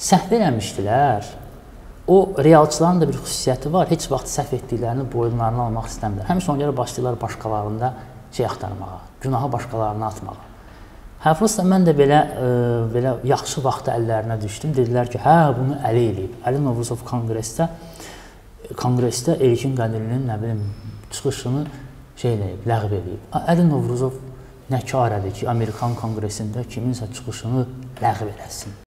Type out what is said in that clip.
səhv eləmişdilər. O realçıların da bir xüsusiyyəti var. Heç vaxt səhv etdiklərini boyunlarına almaq istəmirlər. Həmişə ona görə başlayırlar başqalarında şey axtarmağa, günahı başqalarına atmağa. Həfizlə mən də belə ə, belə yaxşı vaxtda əllərinə düşdüm. Dedilər ki, hə, bunu Əli eləyib. Əli Novruzov konqresdə konqresdə Elkin Qədirlinin nə bilim çıxışını şey eləyib, ləğv eləyib. Əli Novruzov nə karədir ki, Amerikan konqresində kiminsə çıxışını ləğv eləsin.